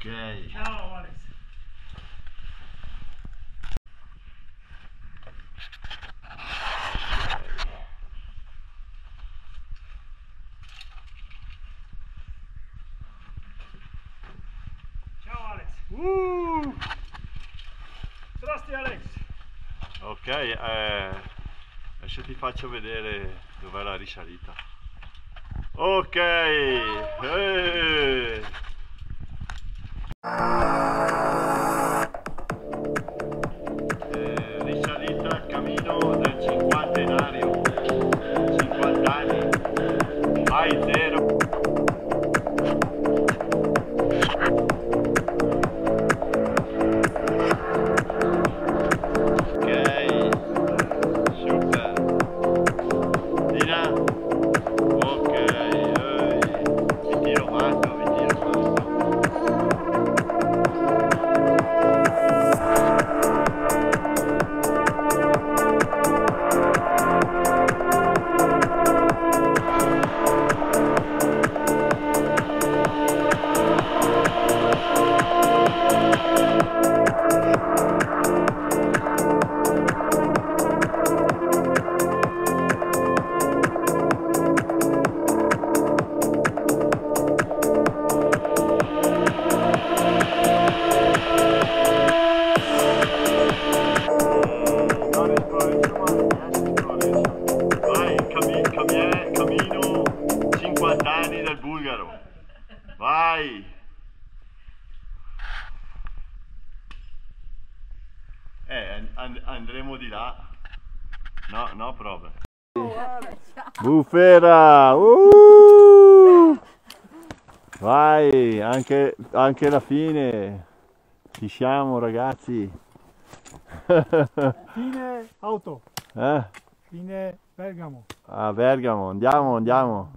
Ok. Ciao Alex. Ciao Alex. Uh, Trasti Alex. ok, eh, adesso ti faccio vedere dov'è la risalita. Ok. eh. Eh, Friday night. Vai! Eh, an- an- andremo di là. No, no problem. Bufera! Uh! Vai, anche, anche la fine. Ci siamo ragazzi. Fine auto. Eh? Fine Bergamo. A Bergamo, andiamo, andiamo.